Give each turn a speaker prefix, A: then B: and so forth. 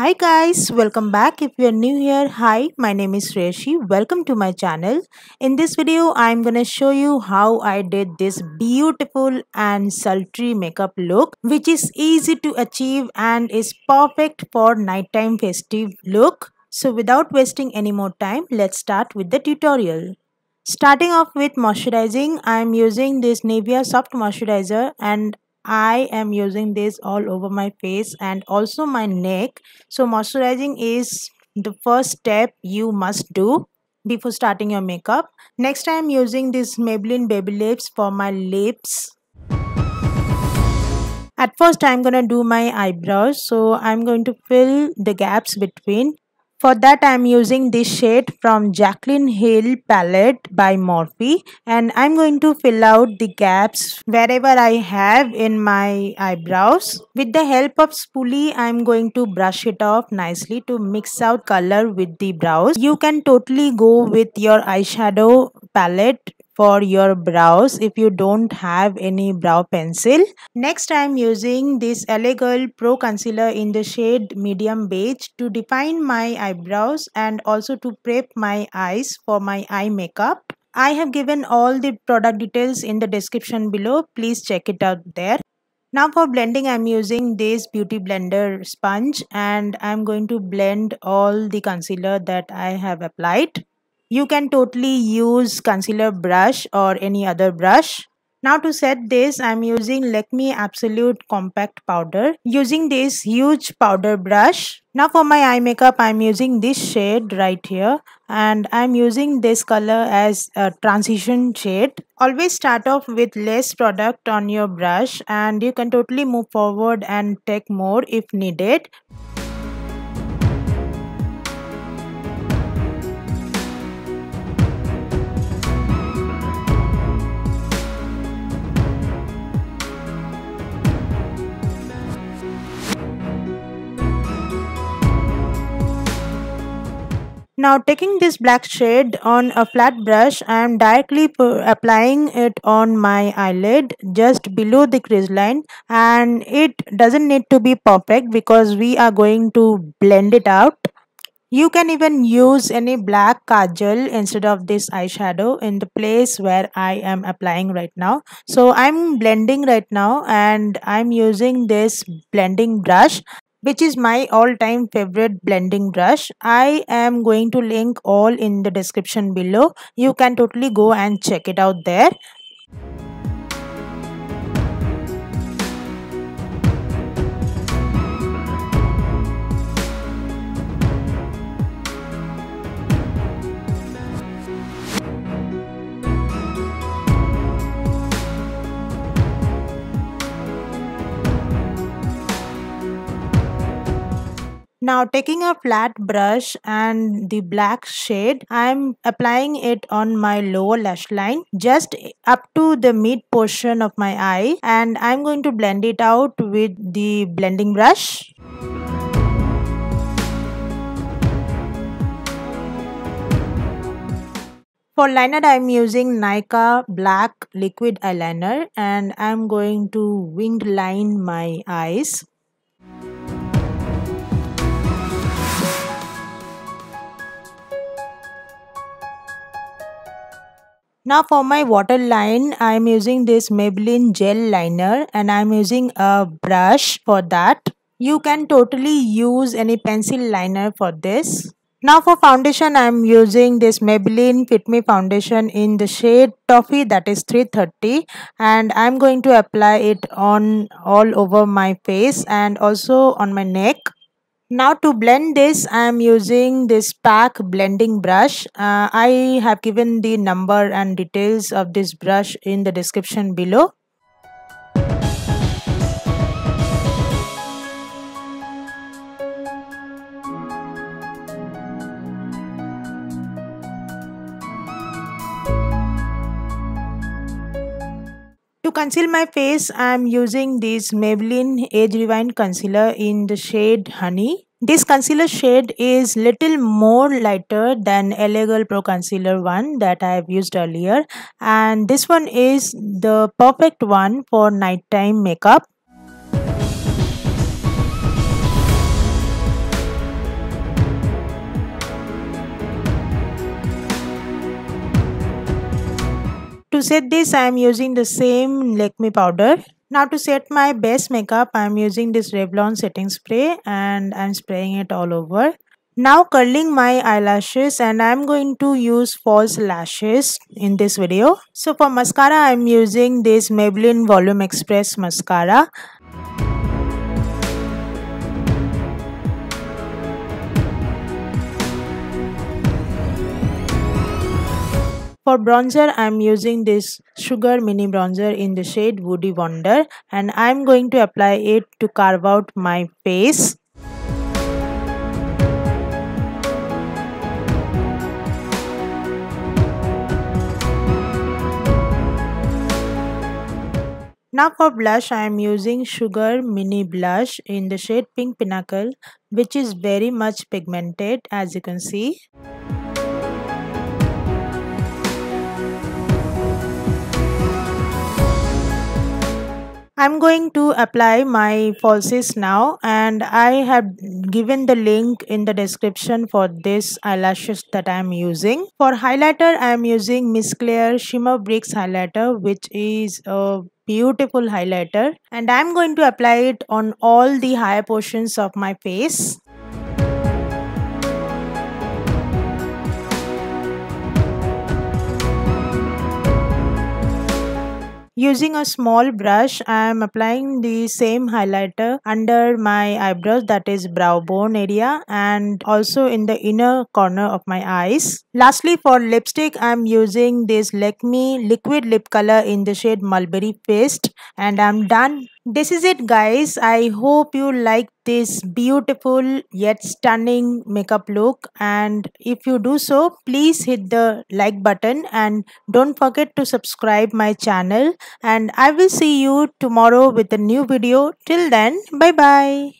A: Hi guys, welcome back. If you're new here, hi, my name is Reshi. Welcome to my channel. In this video, I'm gonna show you how I did this beautiful and sultry makeup look, which is easy to achieve and is perfect for nighttime festive look. So without wasting any more time, let's start with the tutorial. Starting off with moisturizing, I'm using this Nivea Soft Moisturizer and I am using this all over my face and also my neck. So moisturizing is the first step you must do before starting your makeup. Next I am using this Maybelline Baby Lips for my lips. At first I'm going to do my eyebrows. So I'm going to fill the gaps between for that I'm using this shade from Jaclyn Hill palette by Morphe and I'm going to fill out the gaps wherever I have in my eyebrows. With the help of spoolie I'm going to brush it off nicely to mix out color with the brows. You can totally go with your eyeshadow palette for your brows if you don't have any brow pencil. Next I am using this Girl Pro Concealer in the shade medium beige to define my eyebrows and also to prep my eyes for my eye makeup. I have given all the product details in the description below. Please check it out there. Now for blending I'm using this beauty blender sponge and I'm going to blend all the concealer that I have applied. You can totally use concealer brush or any other brush. Now to set this, I'm using Lakme Absolute Compact Powder. Using this huge powder brush. Now for my eye makeup, I'm using this shade right here. And I'm using this color as a transition shade. Always start off with less product on your brush. And you can totally move forward and take more if needed. Now taking this black shade on a flat brush, I am directly applying it on my eyelid just below the crease line and it doesn't need to be perfect because we are going to blend it out. You can even use any black kajal instead of this eyeshadow in the place where I am applying right now. So I'm blending right now and I'm using this blending brush which is my all-time favorite blending brush. I am going to link all in the description below. You can totally go and check it out there. Now taking a flat brush and the black shade, I'm applying it on my lower lash line just up to the mid portion of my eye and I'm going to blend it out with the blending brush. For liner, I'm using Nykaa Black Liquid Eyeliner and I'm going to winged line my eyes. Now for my waterline, I am using this Maybelline gel liner and I am using a brush for that. You can totally use any pencil liner for this. Now for foundation, I am using this Maybelline Fit Me foundation in the shade Toffee that is 330 and I am going to apply it on all over my face and also on my neck. Now to blend this, I am using this PAC blending brush. Uh, I have given the number and details of this brush in the description below. Conceal my face, I am using this Maybelline Age Rewind Concealer in the shade Honey. This concealer shade is little more lighter than LA Girl Pro Concealer one that I have used earlier and this one is the perfect one for nighttime makeup. To set this I am using the same Lakme powder. Now to set my base makeup I am using this Revlon setting spray and I am spraying it all over. Now curling my eyelashes and I'm going to use false lashes in this video. So for mascara I'm using this Maybelline Volume Express mascara. For bronzer, I'm using this Sugar Mini Bronzer in the shade Woody Wonder and I'm going to apply it to carve out my face. Now for blush I am using Sugar Mini Blush in the shade Pink Pinnacle which is very much pigmented as you can see. I'm going to apply my falsies now and I have given the link in the description for this eyelashes that I am using. For highlighter I am using Miss Claire Shimmer Bricks highlighter which is a beautiful highlighter and I'm going to apply it on all the higher portions of my face. Using a small brush, I am applying the same highlighter under my eyebrows that is brow bone area and also in the inner corner of my eyes. Lastly for lipstick, I am using this Lakme liquid lip color in the shade Mulberry Paste and I am done this is it guys. I hope you like this beautiful yet stunning makeup look. And if you do so please hit the like button. And don't forget to subscribe my channel. And i will see you tomorrow with a new video. Till then bye bye